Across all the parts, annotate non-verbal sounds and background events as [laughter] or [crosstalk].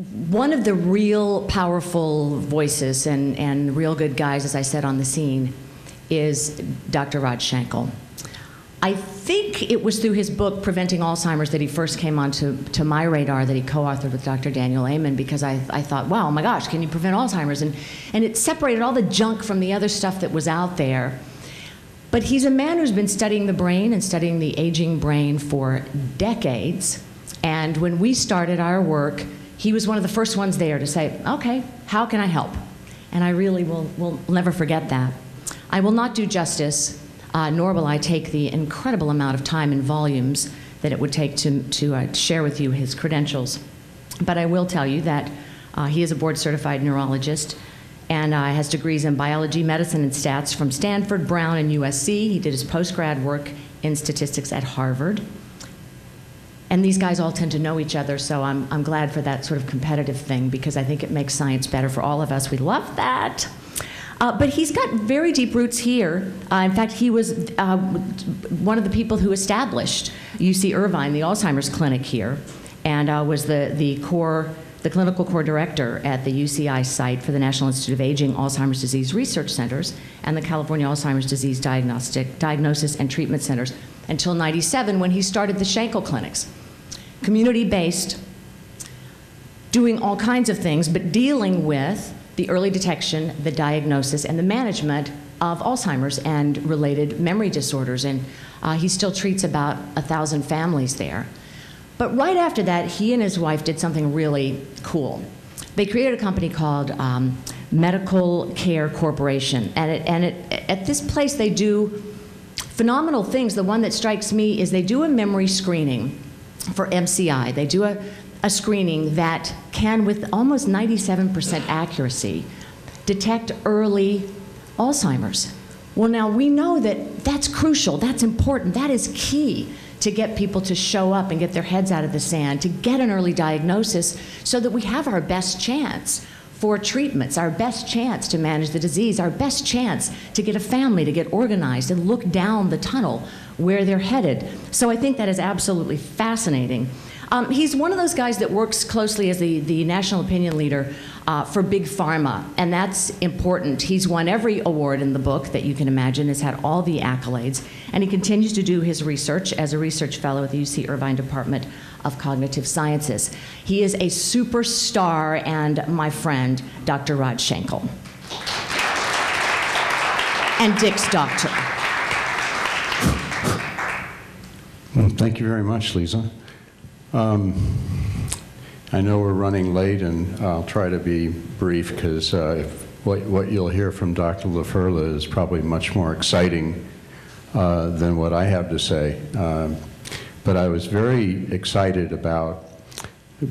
one of the real powerful voices and, and real good guys, as I said, on the scene is Dr. Rod Shankle. I think it was through his book, Preventing Alzheimer's, that he first came onto to my radar that he co authored with Dr. Daniel Amen because I, I thought, wow, oh my gosh, can you prevent Alzheimer's? And, and it separated all the junk from the other stuff that was out there. But he's a man who's been studying the brain and studying the aging brain for decades. And when we started our work, he was one of the first ones there to say, okay, how can I help? And I really will, will never forget that. I will not do justice uh, nor will I take the incredible amount of time and volumes that it would take to, to uh, share with you his credentials. But I will tell you that uh, he is a board certified neurologist and uh, has degrees in biology, medicine, and stats from Stanford, Brown, and USC. He did his postgrad work in statistics at Harvard. And these guys all tend to know each other, so I'm, I'm glad for that sort of competitive thing because I think it makes science better for all of us. We love that. Uh, but he's got very deep roots here. Uh, in fact, he was uh, one of the people who established UC Irvine, the Alzheimer's clinic here, and uh, was the, the core, the clinical core director at the UCI site for the National Institute of Aging Alzheimer's Disease Research Centers and the California Alzheimer's Disease Diagnostic, Diagnosis and Treatment Centers until 97 when he started the Shankle clinics. Community-based, doing all kinds of things, but dealing with the early detection, the diagnosis, and the management of Alzheimer's and related memory disorders. And uh, he still treats about a thousand families there. But right after that, he and his wife did something really cool. They created a company called um, Medical Care Corporation. And, it, and it, at this place, they do phenomenal things. The one that strikes me is they do a memory screening for MCI. They do a, a screening that can, with almost 97% accuracy, detect early Alzheimer's. Well, now we know that that's crucial, that's important, that is key to get people to show up and get their heads out of the sand, to get an early diagnosis so that we have our best chance for treatments, our best chance to manage the disease, our best chance to get a family to get organized and look down the tunnel where they're headed. So I think that is absolutely fascinating. Um, he's one of those guys that works closely as the, the national opinion leader uh, for Big Pharma, and that's important. He's won every award in the book that you can imagine, has had all the accolades, and he continues to do his research as a research fellow at the UC Irvine Department of Cognitive Sciences. He is a superstar and my friend, Dr. Rod Shankle. And Dick's doctor. Well, thank you very much, Lisa. Um, I know we're running late, and I'll try to be brief because uh, what, what you'll hear from Dr. LaFerla is probably much more exciting uh, than what I have to say. Um, but I was very excited about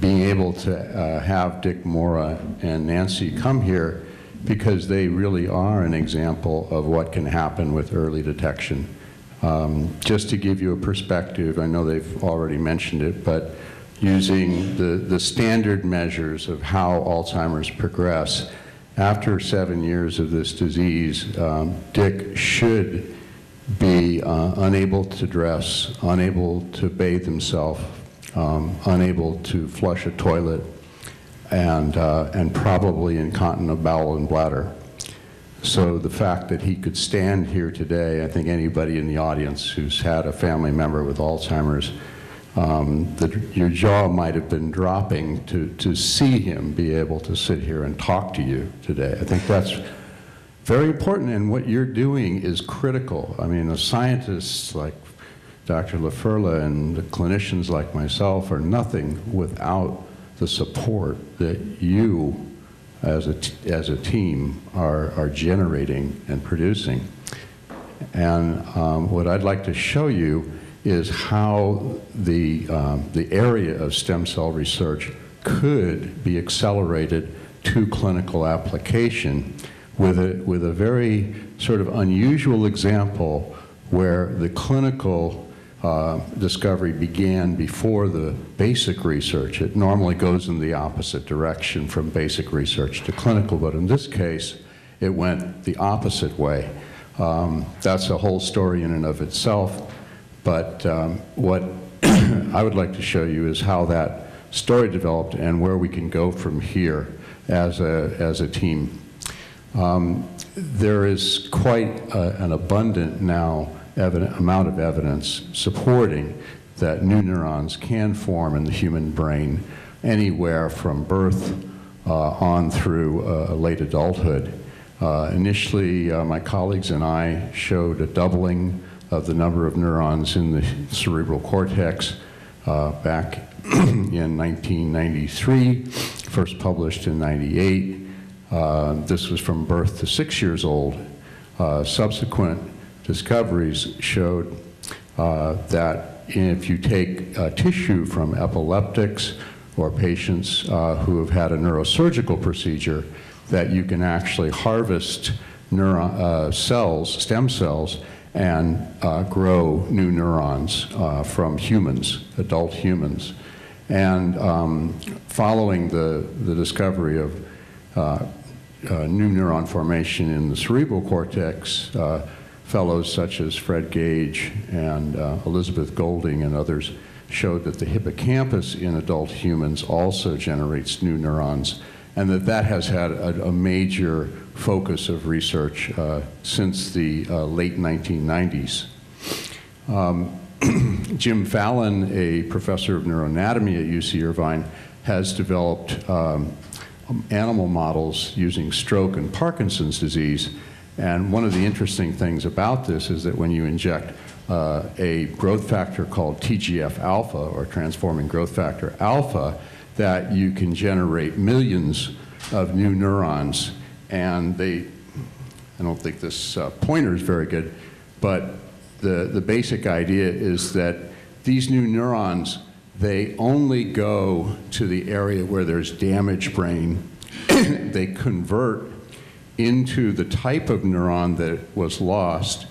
being able to uh, have Dick Mora and Nancy come here because they really are an example of what can happen with early detection. Um, just to give you a perspective, I know they've already mentioned it, but using the, the standard measures of how Alzheimer's progress, after seven years of this disease, um, Dick should be uh, unable to dress, unable to bathe himself, um, unable to flush a toilet, and, uh, and probably incontinent of bowel and bladder. So the fact that he could stand here today, I think anybody in the audience who's had a family member with Alzheimer's, um, the, your jaw might have been dropping to, to see him be able to sit here and talk to you today. I think that's very important, and what you're doing is critical. I mean, the scientists like Dr. LaFerla and the clinicians like myself are nothing without the support that you as a, as a team are, are generating and producing. And um, what I'd like to show you is how the, um, the area of stem cell research could be accelerated to clinical application with a, with a very sort of unusual example where the clinical uh, discovery began before the basic research. It normally goes in the opposite direction from basic research to clinical, but in this case, it went the opposite way. Um, that's a whole story in and of itself, but um, what [clears throat] I would like to show you is how that story developed and where we can go from here as a, as a team. Um, there is quite a, an abundant now amount of evidence supporting that new neurons can form in the human brain anywhere from birth uh, on through uh, late adulthood. Uh, initially, uh, my colleagues and I showed a doubling of the number of neurons in the cerebral cortex uh, back [clears throat] in 1993, first published in 98. Uh, this was from birth to six years old. Uh, subsequent discoveries showed uh, that if you take uh, tissue from epileptics or patients uh, who have had a neurosurgical procedure, that you can actually harvest neuron, uh, cells, stem cells, and grow new neurons from humans, adult humans. And um, following the, the discovery of uh, new neuron formation in the cerebral cortex, uh, fellows such as Fred Gage and uh, Elizabeth Gould and others showed that the hippocampus in adult humans also generates new neurons and that that has had a, a major focus of research uh, since the uh, late 1990s. Um, [clears throat] Jim Fallon, a professor of neuroanatomy at UC Irvine, has developed um, animal models using stroke and Parkinson's disease. And one of the interesting things about this is that when you inject uh, a growth factor called TGF alpha or transforming growth factor alpha, that you can generate millions of new neurons. And they, I don't think this uh, pointer is very good, but the, the basic idea is that these new neurons, they only go to the area where there's damaged brain. [clears throat] they convert into the type of neuron that was lost,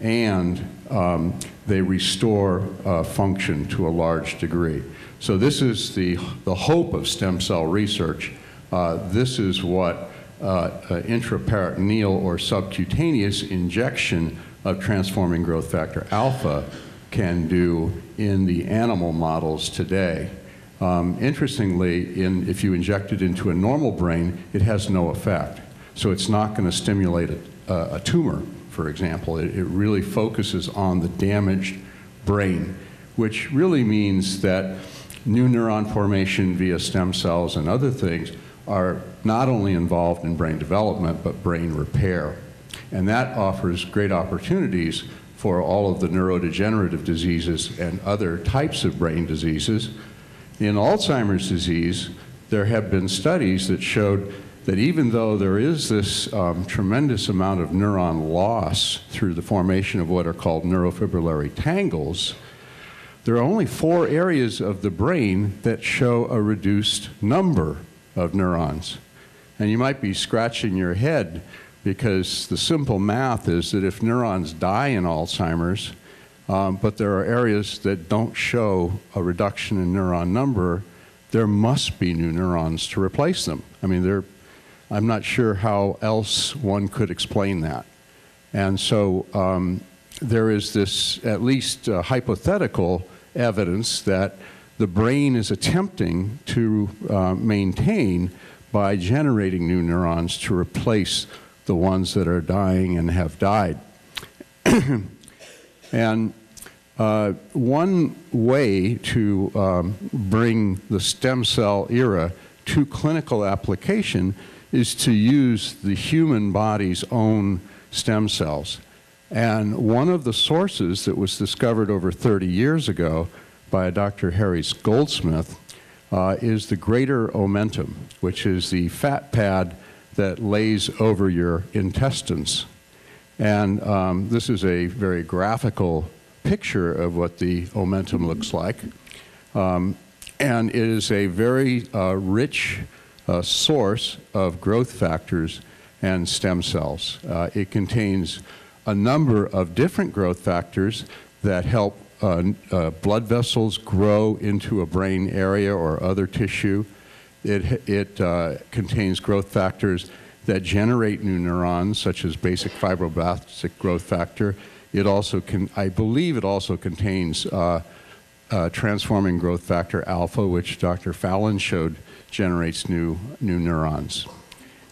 and um, they restore uh, function to a large degree. So this is the, the hope of stem cell research. Uh, this is what uh, uh, intraperitoneal or subcutaneous injection of transforming growth factor alpha can do in the animal models today. Um, interestingly, in, if you inject it into a normal brain, it has no effect. So it's not going to stimulate a, a, tumor, for example. It, it really focuses on the damaged brain, which really means that new neuron formation via stem cells and other things are not only involved in brain development, but brain repair. And that offers great opportunities for all of the neurodegenerative diseases and other types of brain diseases. In Alzheimer's disease, there have been studies that showed that even though there is this um, tremendous amount of neuron loss through the formation of what are called neurofibrillary tangles, there are only four areas of the brain that show a reduced number of neurons. And you might be scratching your head because the simple math is that if neurons die in Alzheimer's, um, but there are areas that don't show a reduction in neuron number, there must be new neurons to replace them. I mean, I'm not sure how else one could explain that. And so um, there is this at least uh, hypothetical evidence that the brain is attempting to uh, maintain by generating new neurons to replace the ones that are dying and have died. [clears throat] and uh, one way to um, bring the stem cell era to clinical application is to use the human body's own stem cells. And one of the sources that was discovered over 30 years ago by Dr. Harry Goldsmith uh, is the greater omentum, which is the fat pad that lays over your intestines. And um, this is a very graphical picture of what the omentum looks like. Um, and it is a very uh, rich uh, source of growth factors and stem cells. Uh, it contains a number of different growth factors that help uh, uh, blood vessels grow into a brain area or other tissue. It, it uh, contains growth factors that generate new neurons, such as basic fibroblastic growth factor. It also can, I believe it also contains uh, uh, transforming growth factor alpha, which Dr. Fallon showed generates new, new neurons.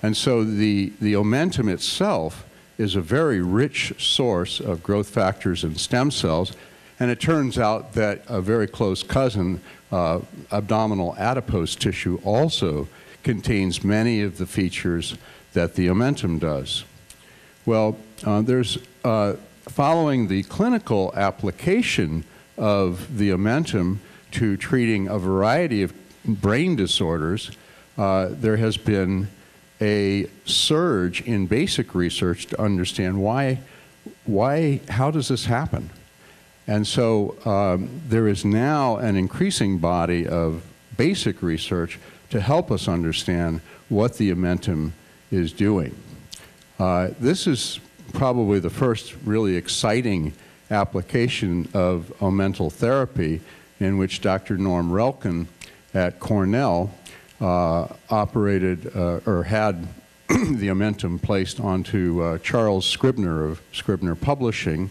And so the, the omentum itself is a very rich source of growth factors and stem cells. And it turns out that a very close cousin, uh, abdominal adipose tissue, also contains many of the features that the omentum does. Well, uh, there's, uh, following the clinical application of the omentum to treating a variety of brain disorders, uh, there has been a surge in basic research to understand why, why how does this happen? And so um, there is now an increasing body of basic research to help us understand what the omentum is doing. Uh, this is probably the first really exciting application of omental therapy in which Dr. Norm Relkin at Cornell uh, operated uh, or had [clears throat] the omentum placed onto uh, Charles Scribner of Scribner Publishing.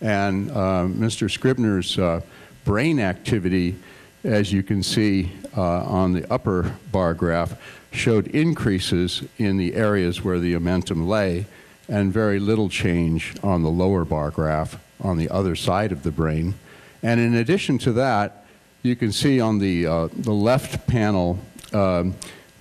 And uh, Mr. Scribner's uh, brain activity, as you can see uh, on the upper bar graph, showed increases in the areas where the omentum lay and very little change on the lower bar graph on the other side of the brain. And in addition to that, you can see on the, uh, the left panel, um,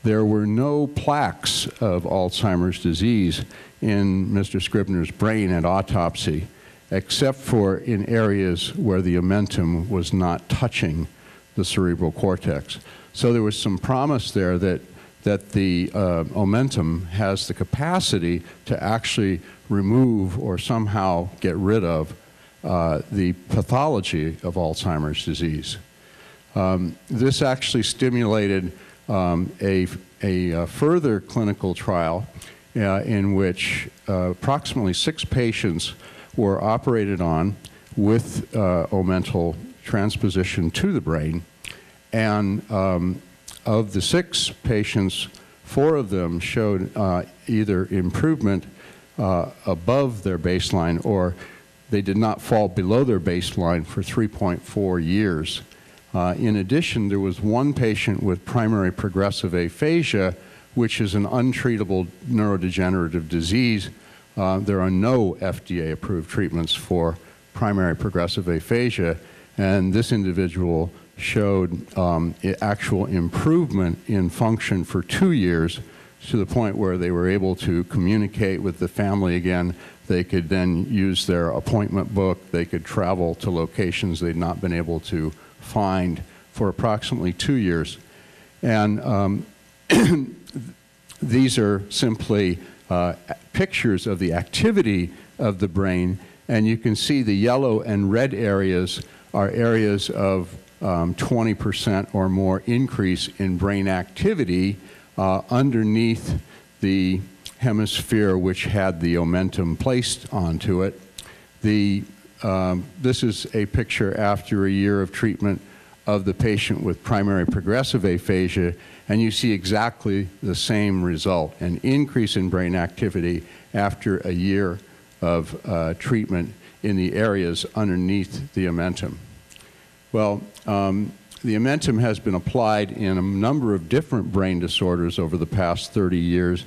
there were no plaques of Alzheimer's disease in Mr. Scribner's brain at autopsy, except for in areas where the omentum was not touching the cerebral cortex. So there was some promise there that, that the uh, omentum has the capacity to actually remove or somehow get rid of uh, the pathology of Alzheimer's disease. Um, this actually stimulated um, a, a, a, uh, further clinical trial uh, in which uh, approximately six patients were operated on with uh, omental transposition to the brain. And um, of the six patients, four of them showed uh, either improvement uh, above their baseline or they did not fall below their baseline for 3.4 years. Uh, in addition, there was one patient with primary progressive aphasia, which is an untreatable neurodegenerative disease. Uh, there are no FDA approved treatments for primary progressive aphasia, and this individual showed um, actual improvement in function for two years to the point where they were able to communicate with the family again. They could then use their appointment book. They could travel to locations they'd not been able to find for approximately two years. And um, [clears throat] these are simply uh, pictures of the activity of the brain, and you can see the yellow and red areas are areas of 20% um, or more increase in brain activity uh, underneath the hemisphere which had the omentum placed onto it. The um, this is a picture after a year of treatment of the patient with primary progressive aphasia, and you see exactly the same result, an increase in brain activity after a year of uh, treatment in the areas underneath the omentum. Well, um, the omentum has been applied in a number of different brain disorders over the past 30 years,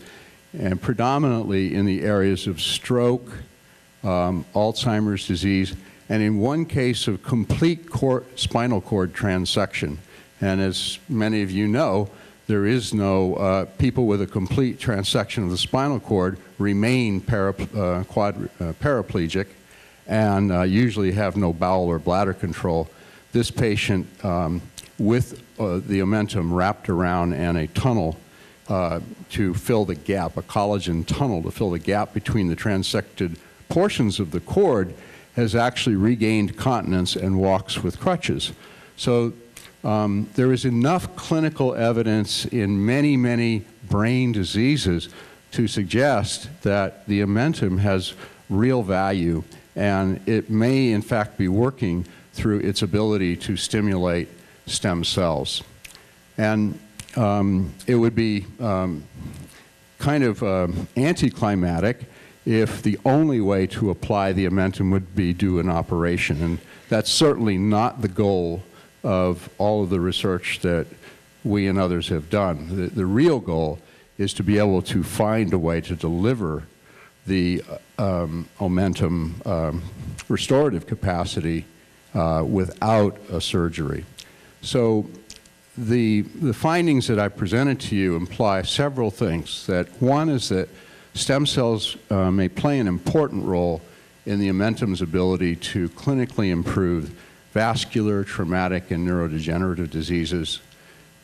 and predominantly in the areas of stroke, um, Alzheimer's disease, and in one case of complete spinal cord transection. And as many of you know, there is no, uh, people with a complete transection of the spinal cord remain para, uh, quad, uh, paraplegic and uh, usually have no bowel or bladder control. This patient, um, with uh, the omentum wrapped around and a tunnel uh, to fill the gap, a collagen tunnel to fill the gap between the transected portions of the cord has actually regained continence and walks with crutches. So um, there is enough clinical evidence in many, many brain diseases to suggest that the omentum has real value and it may in fact be working through its ability to stimulate stem cells. And um, it would be um, kind of uh, anticlimactic if the only way to apply the Omentum would be do an operation. And that's certainly not the goal of all of the research that we and others have done. The, the real goal is to be able to find a way to deliver the um, Omentum um, restorative capacity uh, without a surgery. So the, the findings that I presented to you imply several things. That one is that stem cells uh, may play an important role in the Omentum's ability to clinically improve vascular, traumatic, and neurodegenerative diseases.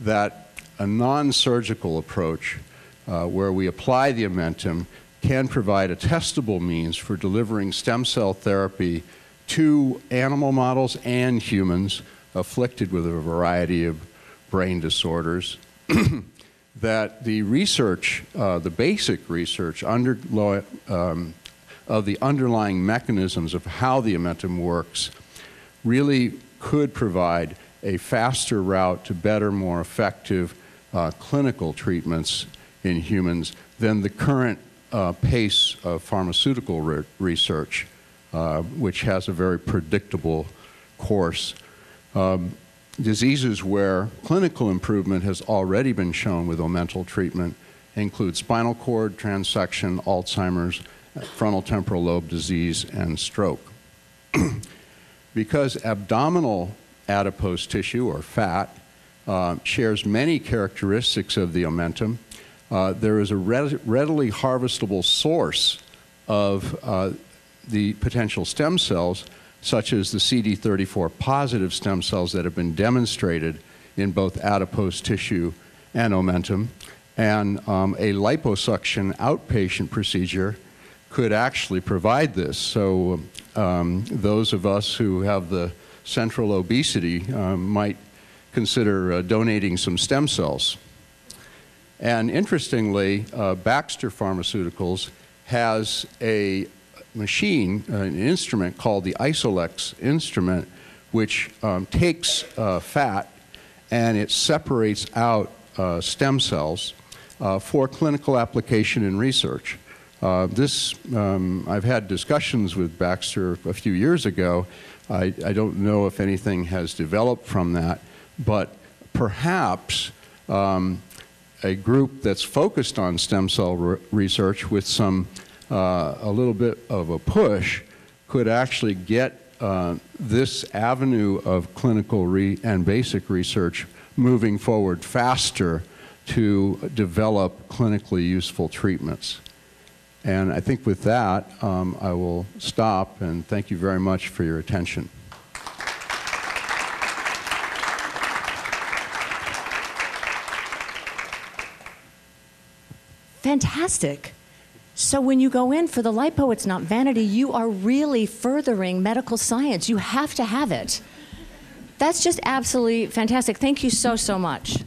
That a non-surgical approach uh, where we apply the Omentum can provide a testable means for delivering stem cell therapy to animal models and humans afflicted with a variety of brain disorders. [clears throat] that the research, uh, the basic research under, um, of the underlying mechanisms of how the Omentum works really could provide a faster route to better, more effective uh, clinical treatments in humans than the current uh, pace of pharmaceutical re research, uh, which has a very predictable course. Um, diseases where clinical improvement has already been shown with omental treatment include spinal cord transection, Alzheimer's, frontal temporal lobe disease, and stroke. [clears throat] because abdominal adipose tissue, or fat, uh, shares many characteristics of the omentum, uh, there is a readily harvestable source of uh, the potential stem cells, such as the CD34 positive stem cells that have been demonstrated in both adipose tissue and omentum. And um, a liposuction outpatient procedure could actually provide this. So um, those of us who have the central obesity um, might consider uh, donating some stem cells. And interestingly, uh, Baxter Pharmaceuticals has a machine, uh, an instrument called the Isolex instrument, which um, takes uh, fat and it separates out uh, stem cells uh, for clinical application and research. Uh, this, um, I've had discussions with Baxter a few years ago. I, I, don't know if anything has developed from that, but perhaps um, a group that's focused on stem cell re research with some, uh, a little bit of a push could actually get uh, this avenue of clinical and basic research moving forward faster to develop clinically useful treatments. And I think with that, um, I will stop and thank you very much for your attention. Fantastic. So when you go in for the lipo, it's not vanity. You are really furthering medical science. You have to have it. That's just absolutely fantastic. Thank you so, so much.